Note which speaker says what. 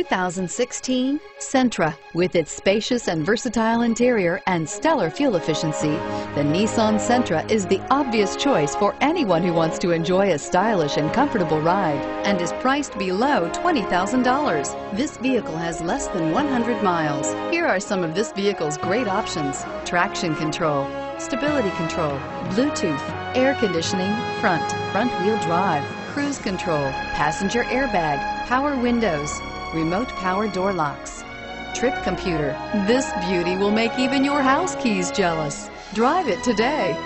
Speaker 1: 2016 Sentra. With its spacious and versatile interior and stellar fuel efficiency, the Nissan Sentra is the obvious choice for anyone who wants to enjoy a stylish and comfortable ride and is priced below $20,000. This vehicle has less than 100 miles. Here are some of this vehicle's great options. Traction control, stability control, Bluetooth, air conditioning, front, front wheel drive, cruise control, passenger airbag, power windows, remote power door locks, trip computer. This beauty will make even your house keys jealous. Drive it today.